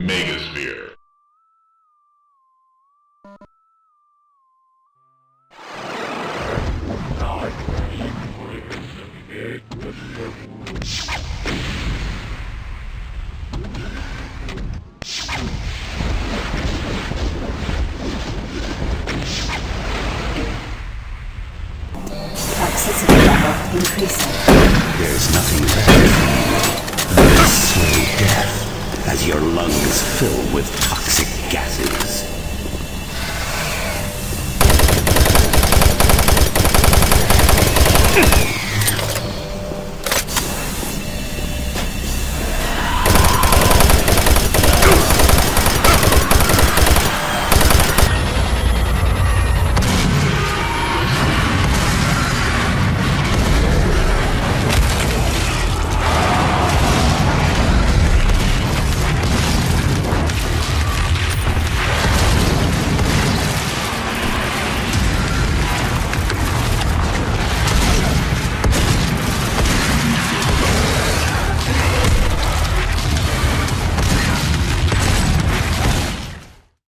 Megasphere. Increasing. There's nothing left. Only slow death as your lungs fill with toxic gases.